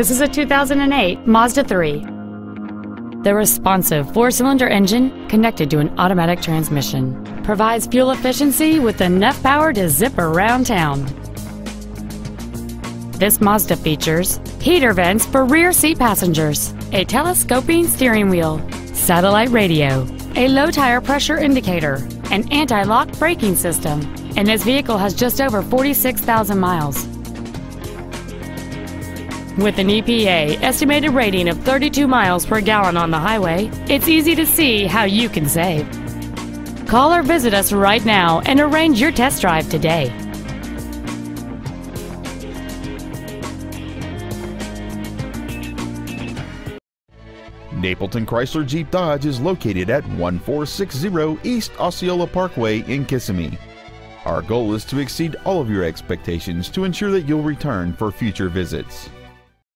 This is a 2008 Mazda 3. The responsive four-cylinder engine, connected to an automatic transmission, provides fuel efficiency with enough power to zip around town. This Mazda features heater vents for rear seat passengers, a telescoping steering wheel, satellite radio, a low tire pressure indicator, an anti-lock braking system, and this vehicle has just over 46,000 miles. With an EPA estimated rating of 32 miles per gallon on the highway, it's easy to see how you can save. Call or visit us right now and arrange your test drive today. Napleton Chrysler Jeep Dodge is located at 1460 East Osceola Parkway in Kissimmee. Our goal is to exceed all of your expectations to ensure that you'll return for future visits.